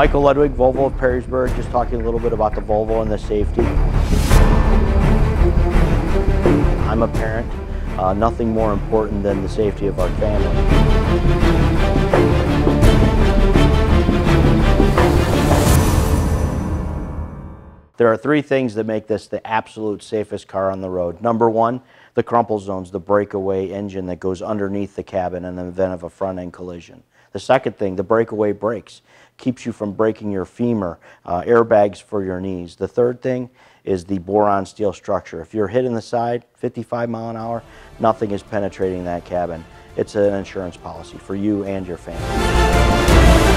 Michael Ludwig, Volvo of Perrysburg, just talking a little bit about the Volvo and the safety. I'm a parent. Uh, nothing more important than the safety of our family. There are three things that make this the absolute safest car on the road. Number one, the crumple zones, the breakaway engine that goes underneath the cabin in the event of a front end collision. The second thing, the breakaway brakes, keeps you from breaking your femur, uh, airbags for your knees. The third thing is the boron steel structure. If you're hit in the side, 55 mile an hour, nothing is penetrating that cabin. It's an insurance policy for you and your family.